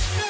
Let's go!